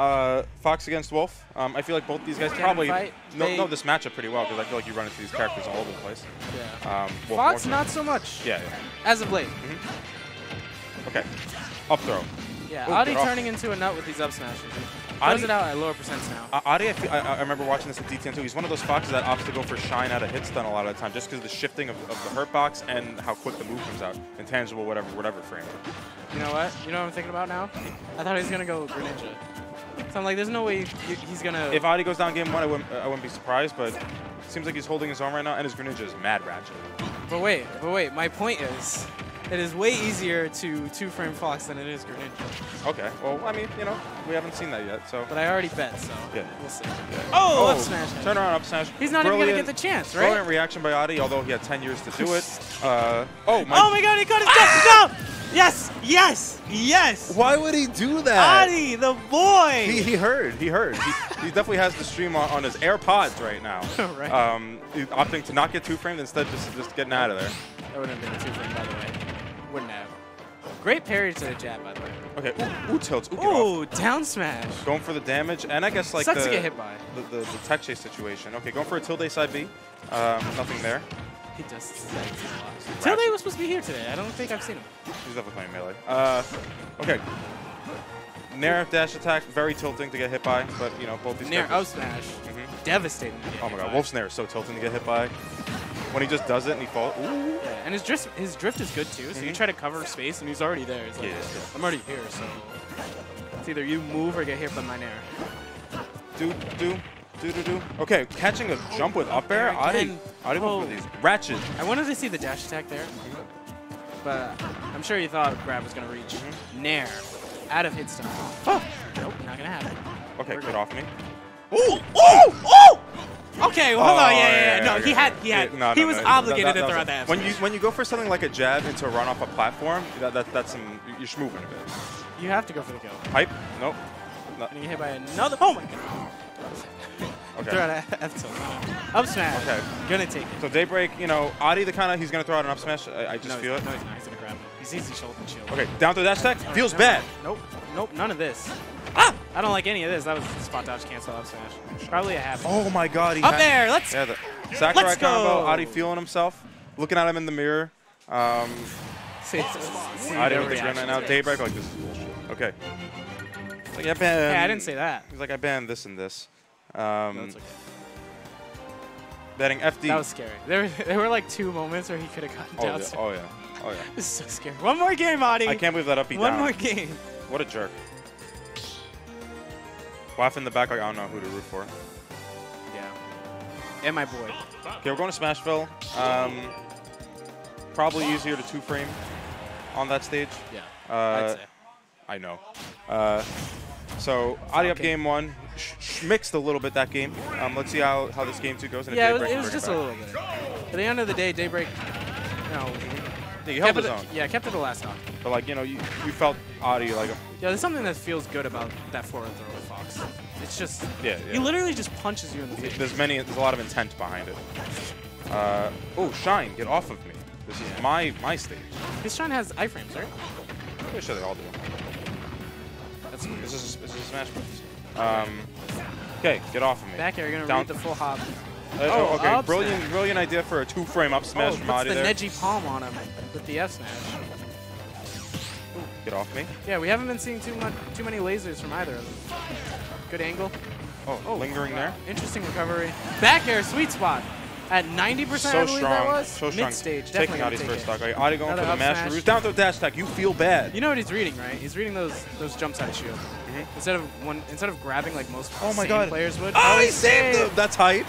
Uh, Fox against Wolf. Um, I feel like both these guys probably know, know this matchup pretty well because I feel like you run into these characters all over the place. Yeah. Um, Wolf Fox, not so much. Yeah, yeah. As of late. Okay. Up throw. Yeah. Ooh, Adi good off. turning into a nut with these up smashes. Adi- it out at lower percents now. Uh, Adi, I, feel, I, I remember watching this at D10 too. He's one of those foxes that opts to go for shine out of hit stun a lot of the time, just because of the shifting of, of the hurt box and how quick the move comes out. Intangible, whatever, whatever frame. You know what? You know what I'm thinking about now? I thought he was gonna go Greninja. So I'm like, there's no way he's gonna. If Adi goes down game one, I wouldn't, I wouldn't be surprised, but it seems like he's holding his own right now, and his Greninja is mad ratchet. But wait, but wait. My point is, it is way easier to two-frame Fox than it is Greninja. Okay, well, I mean, you know, we haven't seen that yet, so. But I already bet, so Yeah. we'll see. Yeah. Oh, up smash. Turn around, up smash. He's not even gonna get the chance, right? Brilliant reaction by Adi, although he had 10 years to do it. Uh, oh, my. Oh my God! He got his jump! Go! Yes! Yes! Yes! Why would he do that? Adi, the boy! He, he heard. He heard. He, he definitely has the stream on, on his AirPods right now. Right. Um, opting to not get two framed instead just just getting out of there. That wouldn't have been a two-frame, by the way. Wouldn't have. Great parry to the jab, by the way. Okay. Ooh, ooh tilts. Ooh. Ooh, down smash. Going for the damage, and I guess like Sucks the, to get hit by. The, the, the tech chase situation. Okay, going for a tilde side B. Um, nothing there. He does a. Tilde was supposed to be here today. I don't think I've seen him. He's definitely playing melee. Uh, okay. Nair dash attack, very tilting to get hit by, but you know both these. Up smash. Mhm. Devastating. to get Oh my god, by. Wolf's Nair is so tilting to get hit by. When he just does it and he falls. Ooh. Yeah, and his drift, his drift is good too. So you Mhm. try to cover space, and he's already there. Like, Yeah. I'm already here, so it's either you move or get hit by my nair. Do do do do do. Okay, catching a jump with up air. Again. Adi went Oh. for these ratchet. I wanted to see the dash attack there, but I'm sure you thought grab was gonna reach. Nair, out of hit stun. Oh, nope, not gonna happen. Okay, We're get good. off me. Ooh, ooh, ooh! Okay, well, hold Oh, on. Yeah, yeah, yeah. No, okay. he had, he had, Yeah, no, he no, was no, obligated that- to throw was- out that. When you when you go for something like a jab into a run off a platform, that, that that's some you're schmoving a bit. you have to go for the kill. Hype? Nope. No. And you hit by another. Oh my god. Okay. Throw out a F tilt. Up smash. Okay. Gonna take it. So Daybreak, you know, Adi the kind of he's gonna throw out an up smash. I, I just no, feel it. No, he's not. He's gonna grab it. He's easy shoulder and shield. Okay, down to dash attack. Oh, Feels never bad. Nope. Nope. None of this. I don't like any of this. That was spot dodge cancel up smash. Probably a half. Oh my God. He Up had- there. Let's. Yeah, the Sakurai Let's combo. go. Adi feeling himself, looking at him in the mirror. Um, See, see Adi their with the grin right reactions. now. Daybreak like this is bullshit. Okay. It's like I banned. Yeah, I didn't say that. He's like I banned this and this. Um, No, it's okay. Betting FD. That was scary. There, were- there were like two moments where he could have gotten oh, down. yeah, oh yeah. Oh yeah. This is so scary. One more game, Adi. I can't believe that up beat One down. more game. What a jerk. Waff in the back, like I don't know who to root for. Yeah. And my boy. Okay, we're going to Smashville. Um, probably easier to two frame on that stage. Yeah. Uh, I'd say. I know. Uh, so, Adi up game one. Sh- sh- mixed a little bit that game. Um, let's see how, how this game two goes. And Yeah, it was, Daybreak it was just a little bit. At the end of the day, Daybreak, you know. Yeah, he held kept his it, own. yeah, kept it the last stock. But, like, you know, you, you felt Adi like, A Yeah, there's something that feels good about that forward throw It's just, yeah, he literally just punches you in the face. There's many, there's a lot of intent behind it. Uh, oh, Shine, get off of me. This is my my stage. His shine has iframes, right? Pretty sure they all do. That's This is this is Smash Bros. Um, okay, get off of me. back air. You're gonna Down- read the full hop. Uh, Oh, okay, brilliant, smash. brilliant idea for a two-frame up smash oh, from Adi the there. Neji palm on him with the F smash. Get off me. Yeah, we haven't been seeing too much, too many lasers from either of them. Good angle. Oh, Oh, lingering there. Interesting recovery. Back air, sweet spot. At 90%, I So believe strong, that was. so strong. Mid-stage, Taking definitely out gonna his first stock. Okay, Adi going Another for the master smash. roost. Down to dash attack. You feel bad. You know what he's reading, right? He's reading those those jumps out of shield. Mhm. Instead of one, instead of grabbing like most Oh my God. players would. oh, he saved him. That's hype.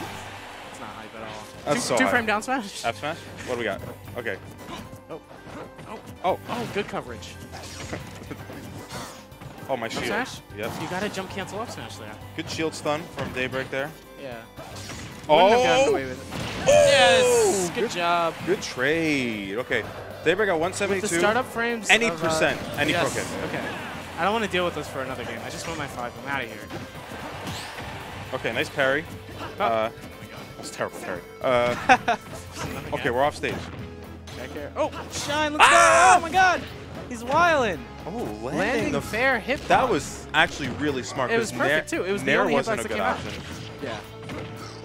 It's not hype at all. That's two, so two hype. frame down smash. F smash. What do we got? Okay. Oh, oh, Oh, oh, good coverage. Oh my Up shield. smash? Yep. You gotta jump cancel up smash there. Good shield stun from Daybreak there. Yeah. Wouldn't have gotten Oh, away with it. Yes, good, good- job. good trade. Okay, Daybreak got With the 172. startup frames. Any of, uh, percent, any yes, pro kit. Okay. I don't want to deal with this for another game. I just want my five. I'm out of here. Okay, nice parry. Oh. Uh, that's terrible parry. Uh, okay, we're off stage. Back air. Oh, shine, let's go! Oh my god! He's wildin'. Oh, landing, Landing the fair hit. That was actually really smart. It was perfect, too. It was the only wasn't a good came out. option. Yeah.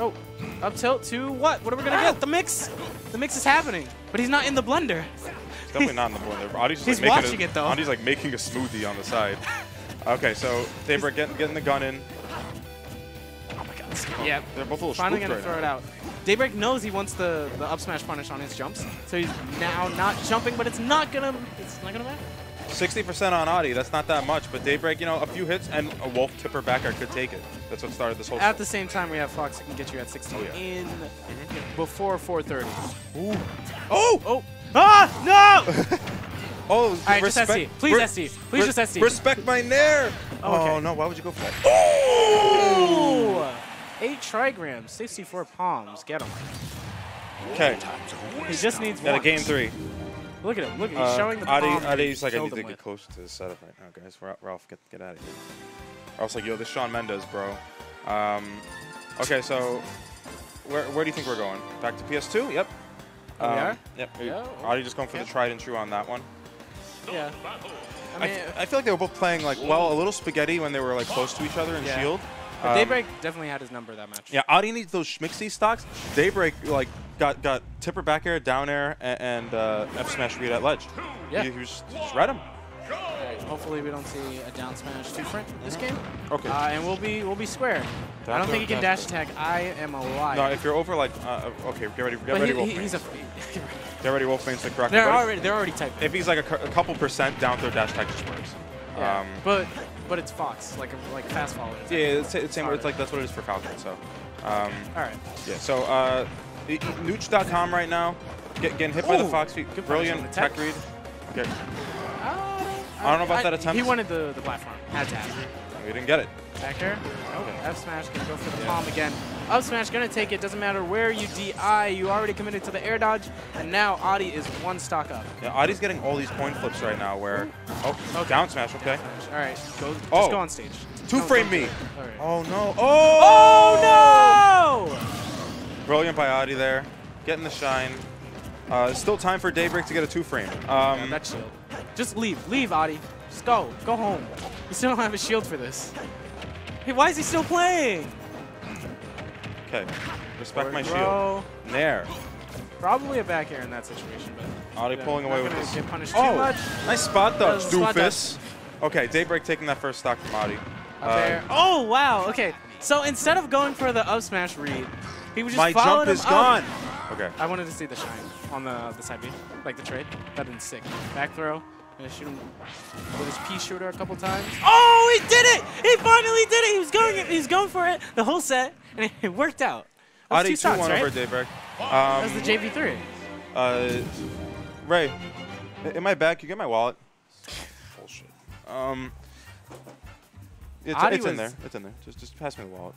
Oh, up tilt to what? What are we gonna get? The mix. The mix is happening, but he's not in the blender. It's definitely not in the blender. Audie's He's like making watching a, it, though. Audie's like making a smoothie on the side. okay, so Daybreak getting, getting the gun in. Oh. Yep. They're both a little Finally spooked gonna right throw now. it out. Daybreak knows he wants the the up smash punish on his jumps, so he's now not jumping, but it's not gonna it's not gonna matter. 60% on Audie, that's not that much, but Daybreak, you know, a few hits and a Wolf tipper backer could take it. That's what started this whole At the same time, we have Fox who can get you at 16 Oh, yeah. in before 4:30. Ooh. Oh! Oh. Ah! No! Oh, All right, just respect, SD. Please re- SD. Please re- just SD. Respect my Nair! Oh, okay. Oh, no, why would you go for that? Ooh! Eight trigrams, 64 palms. Get him. Okay, He just needs got a game three. Look at him. Look, at he's Uh, showing the Adi, palm. Adi's like, I need to get with. closer to the setup right now, guys. Ralph, get, get out of here. Ralph's like, yo, this Shawn Mendes, bro. Um, okay, so where, where do you think we're going? Back to PS2? Yep. Oh, we Um, are? Yep. Yeah, Adi just going for the tried and true on that one. Yeah. I I, I feel like they were both playing like well a little spaghetti when they were like close to each other in Yeah. Shield. Um, Daybreak definitely had his number that match. Yeah, Audi needs those schmixy stocks. Daybreak like got got tipper back air, down air, and, and uh, F smash read at ledge. Yeah. He, he was just, read him. Alright, Hopefully we don't see a down smash two front this game. Okay. Uh, and we'll be we'll be square. I don't think he can dash attack. I am alive. no, if you're over like uh, okay, get ready, get but ready, he, he's a. Get ready, Wolf Mains to correct. They're already they're already typing. If he's like a, a couple percent down throw dash attack just works. Yeah. Um, but but it's Fox like a, like fast following. yeah, it's, it's same. It's like that's what it is for Falcon. So, um, All right. yeah. So, uh, Nooch.com right now, get, getting hit by the Fox feet. Brilliant tech tech. read. Okay, I don't know about that attempt. He wanted the the platform. Had to have. we didn't get it. Back here. Nope. Okay. F smash gonna go for the Yeah. palm again. Up smash gonna take it. Doesn't matter where you DI. You already committed to the air dodge, and now Adi is one stock up. Yeah, Adi's getting all these coin flips right now where, oh, Okay. down smash, okay. All right. Go. Just Oh. go on stage. Two frame me. do it. All right. Oh no, oh! Oh no! Brilliant by Adi there, getting the shine. Uh, still time for Daybreak to get a two frame. Um, Yeah, that shield. Just leave. Leave, Adi. Just go. Go home. You still don't have a shield for this. Hey, why is he still playing? Okay, respect my shield. Bro. Nair. Probably a back air in that situation, but yeah, pulling away with this. Get punished too Oh, much. nice spot dodge, spot doofus. Okay, Daybreak taking that first stock from Adi. Uh. Oh wow. Okay. So instead of going for the up smash read, he was just my jump is up. gone. Okay. I wanted to see the shine on the the side B, like the trade. That'd been sick. Back throw. Gonna shoot him with his P shooter a couple times. Oh, he did it! He finally did it! He was going, he was going for it the whole set, and it worked out. That's Adi two stocks, 2-1 right? over Daybreak. That's Um, the JV3. uh, Ray, in my bag, you get my wallet? Bullshit. Um, it's, it's in there. It's in there. Just, just pass me the wallet.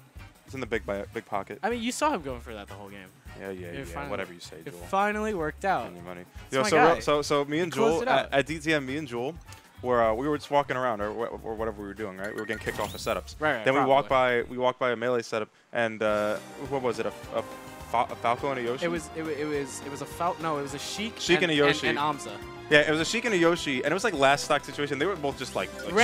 It's in the big, big pocket. I mean, you saw him going for that the whole game. Yeah, yeah, It yeah. finally- Whatever you say, It finally worked out. Any money. Yo, so, guy. so, so me and Jul at, at DTM, me and Jul, were uh, we were just walking around or, wh- or whatever we were doing, right? We were getting kicked off of setups. Right, right, Then we walked by, we walked by a melee setup, and uh, what was it? A, a, Fa- a Falco and a Yoshi. It was it, it was it was a Fal no, it was a Sheik, Sheik and a Yoshi. and, and Amza. Yeah, it was a Sheik and a Yoshi, and it was like last stock situation. They were both just like, like Random